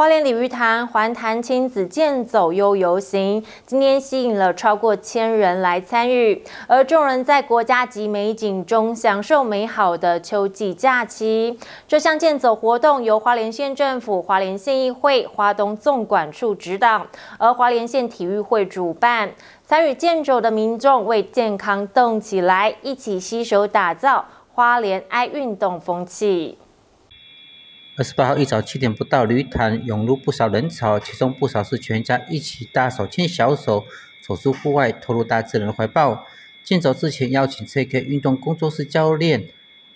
花莲鲤鱼潭环潭亲子健走悠游行，今天吸引了超过千人来参与，而众人在国家级美景中享受美好的秋季假期。这项健走活动由花莲县政府、花莲县议会、花东纵管处指导，而花莲县体育会主办。参与健走的民众为健康动起来，一起携手打造花莲爱运动风气。二十八号一早七点不到，旅潭涌入不少人潮，其中不少是全家一起大手牵小手走出户外，投入大自然的怀抱。进走之前，邀请 CK 运动工作室教练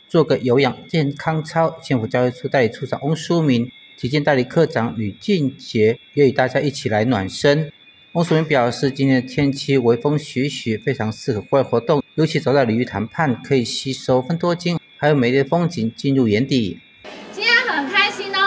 做个有氧健康操。幸福教育处代理处长翁书明、体健代理科长吕俊杰也与大家一起来暖身。翁书明表示，今天的天气微风徐徐，非常适合户外活动，尤其走到鲤鱼潭畔，可以吸收分多精，还有美丽的风景进入眼底。开心呢。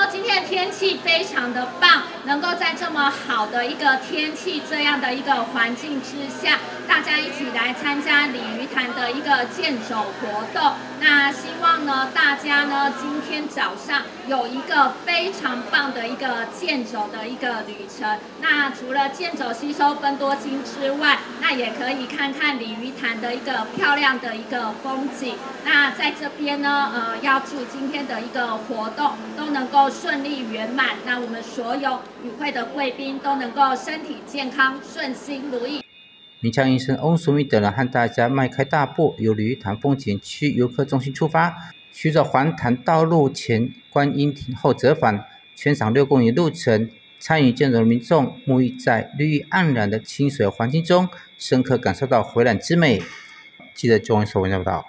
天气非常的棒，能够在这么好的一个天气、这样的一个环境之下，大家一起来参加鲤鱼潭的一个健走活动。那希望呢，大家呢今天早上有一个非常棒的一个健走的一个旅程。那除了健走吸收分多精之外，那也可以看看鲤鱼潭的一个漂亮的一个风景。那在这边呢，呃，要祝今天的一个活动都能够顺利。圆满，那我们所有与会的贵宾都能够身体健康、顺心如意。名枪医生翁淑敏等人和大家迈开大步，由鲤鱼潭风景区游客中心出发，循着环潭道路前观音亭后折返，全长六公里路程。参与健走的民众沐浴在绿意盎然的清水环境中，深刻感受到回暖之美。记得中文说文报道。